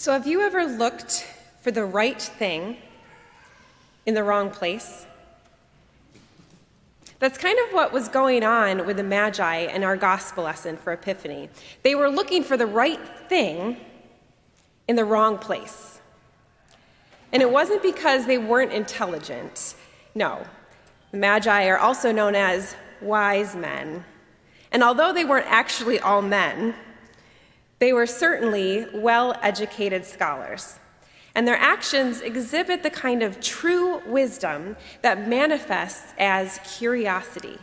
So, have you ever looked for the right thing in the wrong place? That's kind of what was going on with the Magi in our gospel lesson for Epiphany. They were looking for the right thing in the wrong place. And it wasn't because they weren't intelligent. No. The Magi are also known as wise men. And although they weren't actually all men, they were certainly well educated scholars, and their actions exhibit the kind of true wisdom that manifests as curiosity.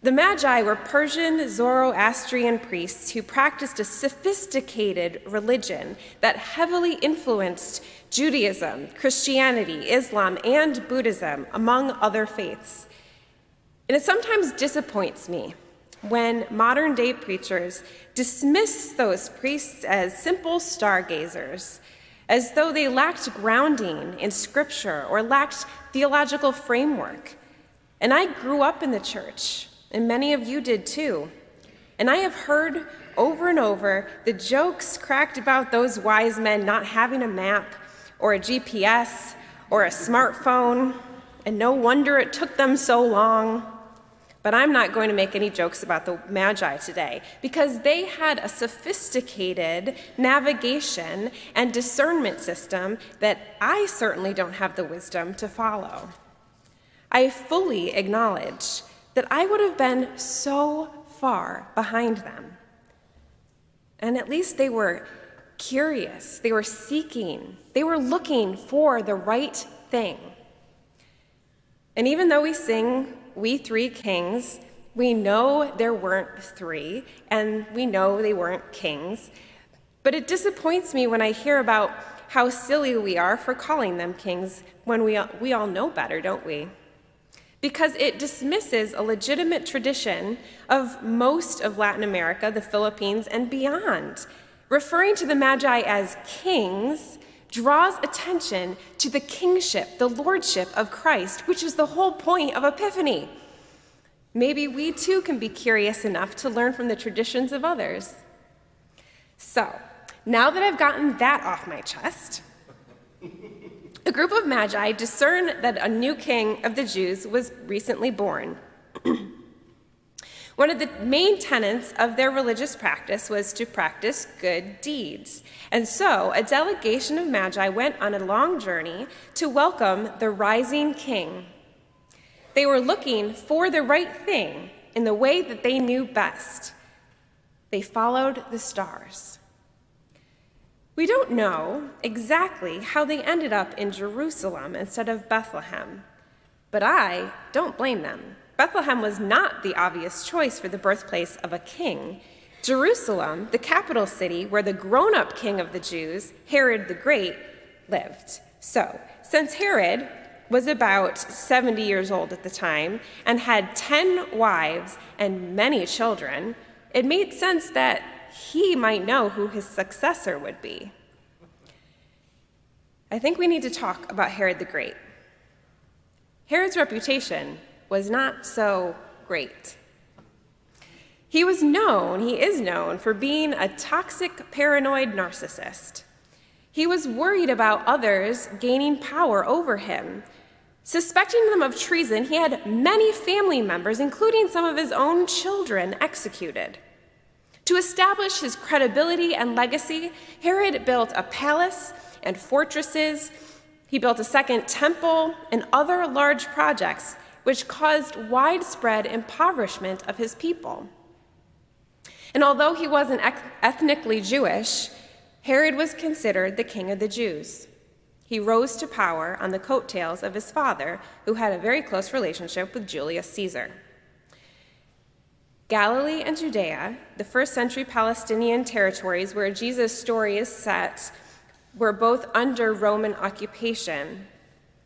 The Magi were Persian Zoroastrian priests who practiced a sophisticated religion that heavily influenced Judaism, Christianity, Islam, and Buddhism, among other faiths. And it sometimes disappoints me when modern day preachers dismiss those priests as simple stargazers, as though they lacked grounding in scripture or lacked theological framework. And I grew up in the church, and many of you did too. And I have heard over and over the jokes cracked about those wise men not having a map or a GPS or a smartphone, and no wonder it took them so long. But I'm not going to make any jokes about the Magi today because they had a sophisticated navigation and discernment system that I certainly don't have the wisdom to follow. I fully acknowledge that I would have been so far behind them. And at least they were curious, they were seeking, they were looking for the right thing. And even though we sing we three kings, we know there weren't three, and we know they weren't kings. But it disappoints me when I hear about how silly we are for calling them kings when we, we all know better, don't we? Because it dismisses a legitimate tradition of most of Latin America, the Philippines, and beyond. Referring to the Magi as kings draws attention to the kingship, the lordship of Christ, which is the whole point of Epiphany. Maybe we too can be curious enough to learn from the traditions of others. So, now that I've gotten that off my chest, a group of magi discern that a new king of the Jews was recently born. One of the main tenets of their religious practice was to practice good deeds. And so, a delegation of magi went on a long journey to welcome the rising king. They were looking for the right thing in the way that they knew best. They followed the stars. We don't know exactly how they ended up in Jerusalem instead of Bethlehem, but I don't blame them. Bethlehem was not the obvious choice for the birthplace of a king. Jerusalem, the capital city where the grown up king of the Jews, Herod the Great, lived. So, since Herod was about 70 years old at the time and had 10 wives and many children, it made sense that he might know who his successor would be. I think we need to talk about Herod the Great. Herod's reputation was not so great. He was known, he is known, for being a toxic, paranoid narcissist. He was worried about others gaining power over him. Suspecting them of treason, he had many family members, including some of his own children, executed. To establish his credibility and legacy, Herod built a palace and fortresses. He built a second temple and other large projects which caused widespread impoverishment of his people. And although he wasn't ethnically Jewish, Herod was considered the king of the Jews. He rose to power on the coattails of his father, who had a very close relationship with Julius Caesar. Galilee and Judea, the first century Palestinian territories where Jesus' story is set, were both under Roman occupation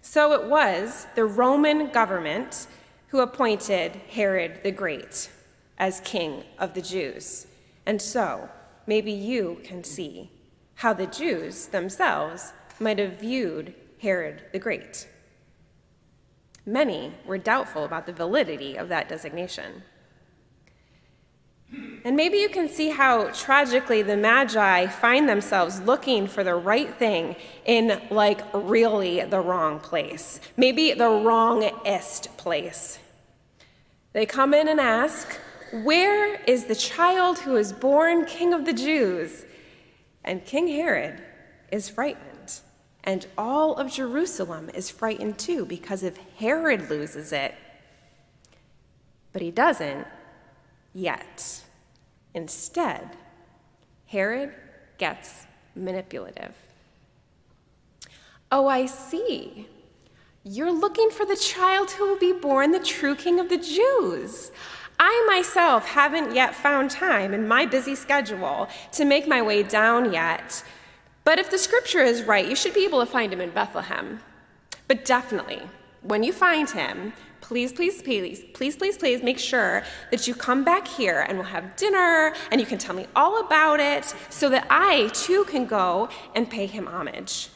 so it was the Roman government who appointed Herod the Great as king of the Jews. And so, maybe you can see how the Jews themselves might have viewed Herod the Great. Many were doubtful about the validity of that designation. And maybe you can see how tragically the Magi find themselves looking for the right thing in, like, really the wrong place. Maybe the wrongest place. They come in and ask, Where is the child who is born King of the Jews? And King Herod is frightened. And all of Jerusalem is frightened too, because if Herod loses it, but he doesn't yet. Instead, Herod gets manipulative. Oh, I see. You're looking for the child who will be born the true king of the Jews. I myself haven't yet found time in my busy schedule to make my way down yet. But if the scripture is right, you should be able to find him in Bethlehem. But definitely, when you find him, please, please, please, please, please, please make sure that you come back here and we'll have dinner and you can tell me all about it so that I too can go and pay him homage.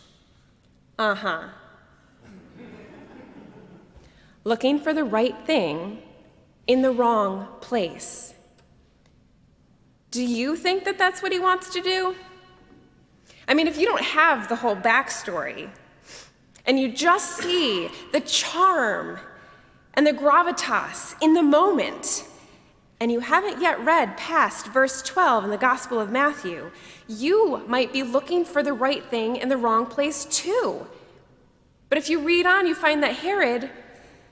Uh huh. Looking for the right thing in the wrong place. Do you think that that's what he wants to do? I mean, if you don't have the whole backstory and you just see the charm and the gravitas in the moment, and you haven't yet read past verse 12 in the Gospel of Matthew, you might be looking for the right thing in the wrong place too. But if you read on, you find that Herod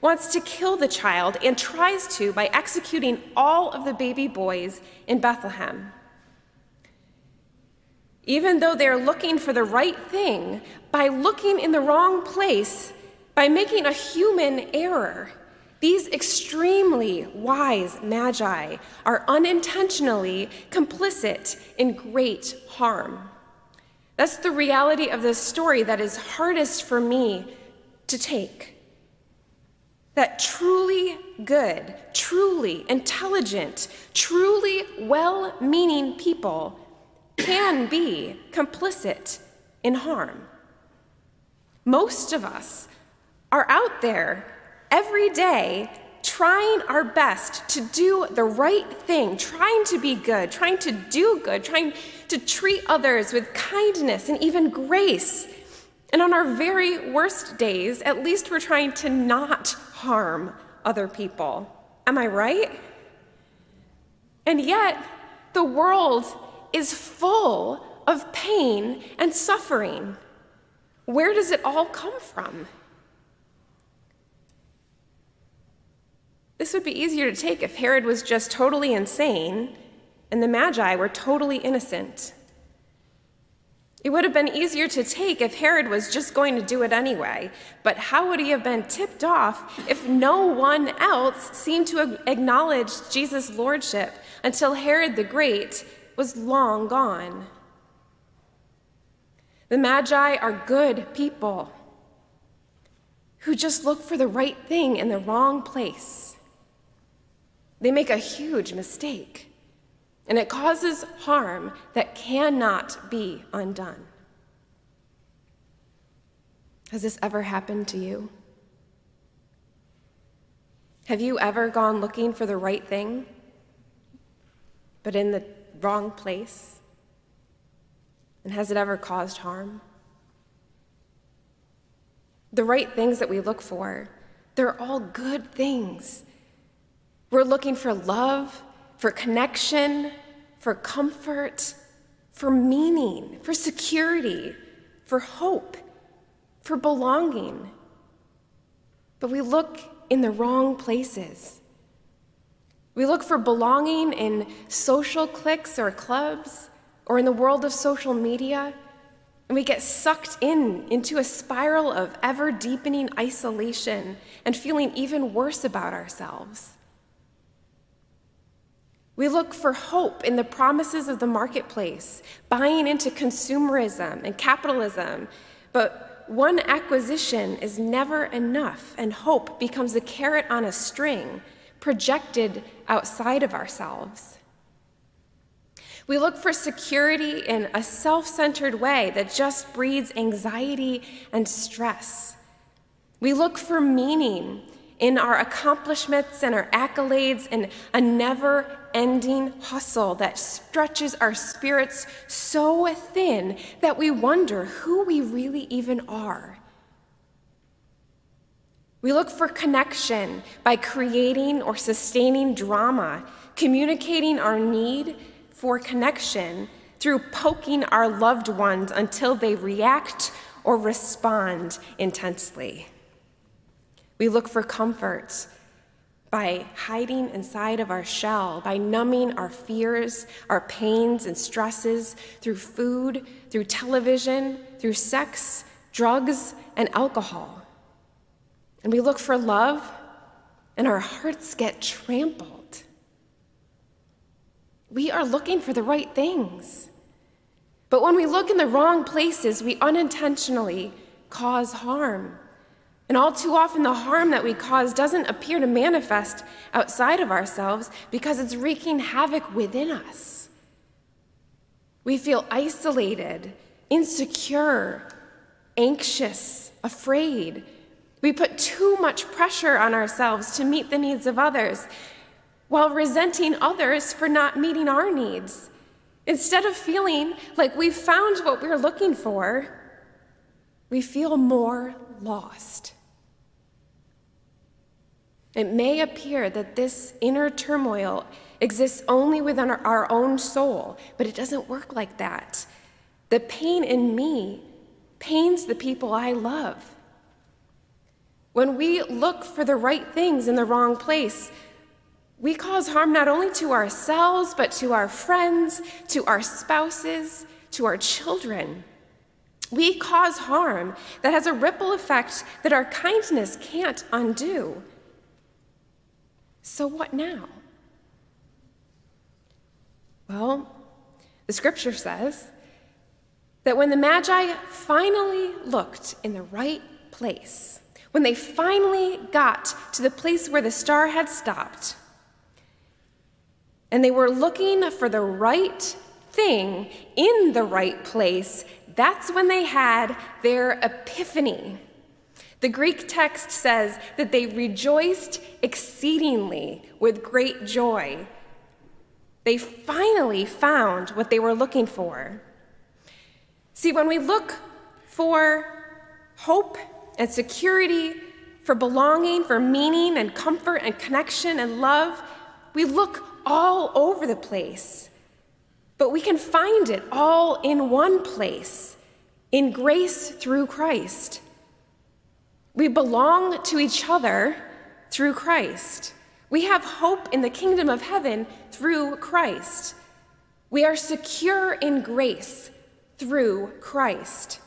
wants to kill the child and tries to by executing all of the baby boys in Bethlehem. Even though they're looking for the right thing, by looking in the wrong place, by making a human error, these extremely wise magi are unintentionally complicit in great harm. That's the reality of this story that is hardest for me to take. That truly good, truly intelligent, truly well meaning people can be complicit in harm. Most of us are out there every day trying our best to do the right thing, trying to be good, trying to do good, trying to treat others with kindness and even grace. And on our very worst days, at least we're trying to not harm other people. Am I right? And yet, the world is full of pain and suffering. Where does it all come from? This would be easier to take if Herod was just totally insane and the Magi were totally innocent. It would have been easier to take if Herod was just going to do it anyway, but how would he have been tipped off if no one else seemed to acknowledge Jesus' lordship until Herod the Great was long gone? The Magi are good people who just look for the right thing in the wrong place. They make a huge mistake, and it causes harm that cannot be undone. Has this ever happened to you? Have you ever gone looking for the right thing, but in the wrong place? And has it ever caused harm? The right things that we look for, they're all good things. We're looking for love, for connection, for comfort, for meaning, for security, for hope, for belonging. But we look in the wrong places. We look for belonging in social cliques or clubs or in the world of social media, and we get sucked in into a spiral of ever deepening isolation and feeling even worse about ourselves. We look for hope in the promises of the marketplace, buying into consumerism and capitalism. But one acquisition is never enough, and hope becomes a carrot on a string projected outside of ourselves. We look for security in a self centered way that just breeds anxiety and stress. We look for meaning in our accomplishments and our accolades and a never ending hustle that stretches our spirits so thin that we wonder who we really even are. We look for connection by creating or sustaining drama, communicating our need for connection through poking our loved ones until they react or respond intensely. We look for comfort by hiding inside of our shell, by numbing our fears, our pains, and stresses through food, through television, through sex, drugs, and alcohol. And we look for love, and our hearts get trampled. We are looking for the right things. But when we look in the wrong places, we unintentionally cause harm. And all too often, the harm that we cause doesn't appear to manifest outside of ourselves because it's wreaking havoc within us. We feel isolated, insecure, anxious, afraid. We put too much pressure on ourselves to meet the needs of others while resenting others for not meeting our needs. Instead of feeling like we've found what we're looking for, we feel more lost. It may appear that this inner turmoil exists only within our own soul, but it doesn't work like that. The pain in me pains the people I love. When we look for the right things in the wrong place, we cause harm not only to ourselves, but to our friends, to our spouses, to our children. We cause harm that has a ripple effect that our kindness can't undo. So, what now? Well, the scripture says that when the Magi finally looked in the right place, when they finally got to the place where the star had stopped, and they were looking for the right thing in the right place, that's when they had their epiphany. The Greek text says that they rejoiced exceedingly with great joy. They finally found what they were looking for. See, when we look for hope and security, for belonging, for meaning and comfort and connection and love, we look all over the place. But we can find it all in one place in grace through Christ. We belong to each other through Christ. We have hope in the kingdom of heaven through Christ. We are secure in grace through Christ.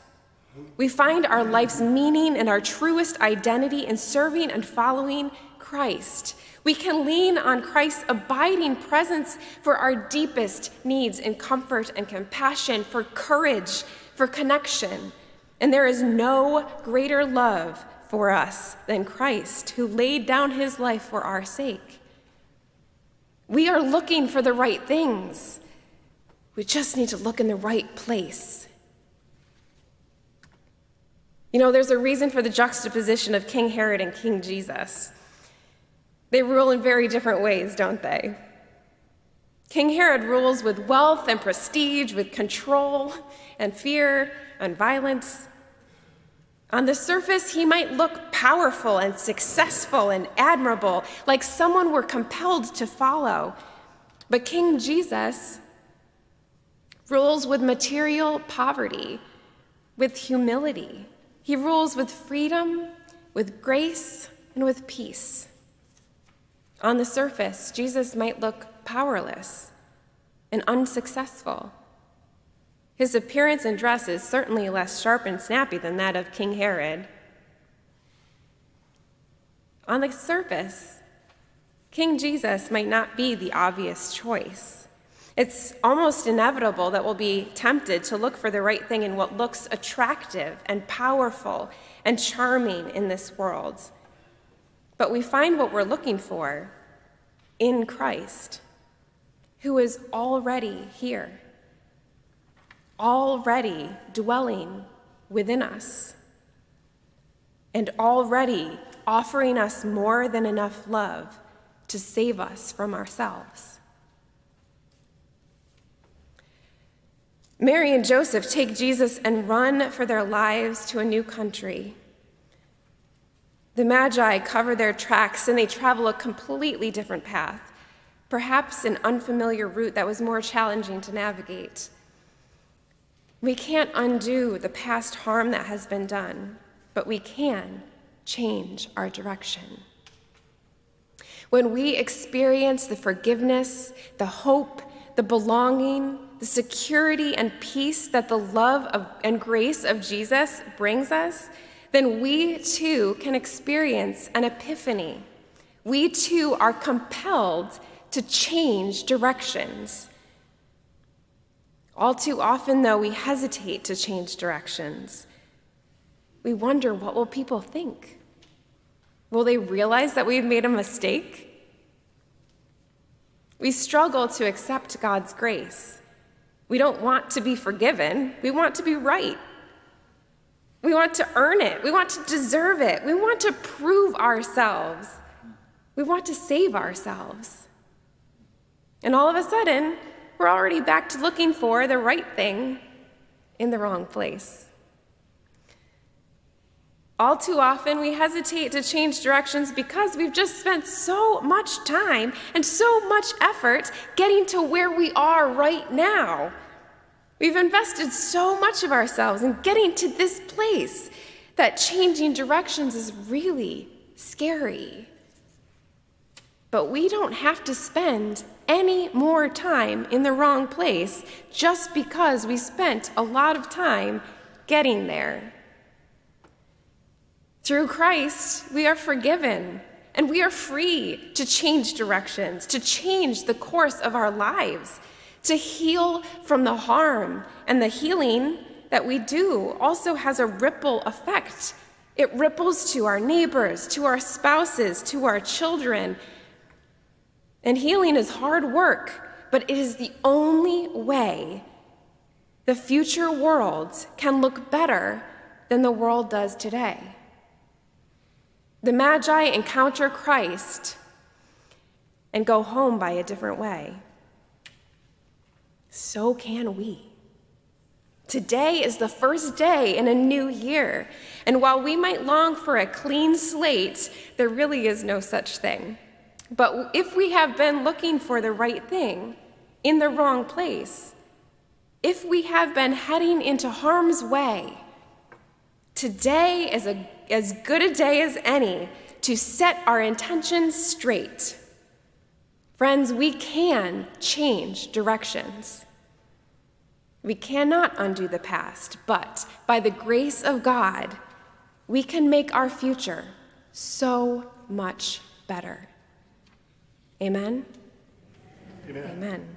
We find our life's meaning and our truest identity in serving and following Christ. We can lean on Christ's abiding presence for our deepest needs in comfort and compassion, for courage, for connection. And there is no greater love for us than Christ, who laid down his life for our sake. We are looking for the right things. We just need to look in the right place. You know, there's a reason for the juxtaposition of King Herod and King Jesus. They rule in very different ways, don't they? King Herod rules with wealth and prestige, with control and fear and violence. On the surface, he might look powerful and successful and admirable, like someone we're compelled to follow. But King Jesus rules with material poverty, with humility. He rules with freedom, with grace, and with peace. On the surface, Jesus might look powerless and unsuccessful. His appearance and dress is certainly less sharp and snappy than that of King Herod. On the surface, King Jesus might not be the obvious choice. It's almost inevitable that we'll be tempted to look for the right thing in what looks attractive and powerful and charming in this world. But we find what we're looking for in Christ, who is already here already dwelling within us and already offering us more than enough love to save us from ourselves. Mary and Joseph take Jesus and run for their lives to a new country. The Magi cover their tracks and they travel a completely different path, perhaps an unfamiliar route that was more challenging to navigate. We can't undo the past harm that has been done, but we can change our direction. When we experience the forgiveness, the hope, the belonging, the security and peace that the love of, and grace of Jesus brings us, then we too can experience an epiphany. We too are compelled to change directions. All too often, though, we hesitate to change directions. We wonder what will people think? Will they realize that we've made a mistake? We struggle to accept God's grace. We don't want to be forgiven, we want to be right. We want to earn it, we want to deserve it, we want to prove ourselves, we want to save ourselves. And all of a sudden, we're already back to looking for the right thing in the wrong place. All too often, we hesitate to change directions because we've just spent so much time and so much effort getting to where we are right now. We've invested so much of ourselves in getting to this place that changing directions is really scary. But we don't have to spend any more time in the wrong place just because we spent a lot of time getting there. Through Christ, we are forgiven and we are free to change directions, to change the course of our lives, to heal from the harm. And the healing that we do also has a ripple effect. It ripples to our neighbors, to our spouses, to our children. And healing is hard work, but it is the only way the future world can look better than the world does today. The Magi encounter Christ and go home by a different way. So can we. Today is the first day in a new year, and while we might long for a clean slate, there really is no such thing. But if we have been looking for the right thing in the wrong place, if we have been heading into harm's way, today is a as good a day as any to set our intentions straight. Friends, we can change directions. We cannot undo the past, but by the grace of God, we can make our future so much better. Amen? Amen. Amen.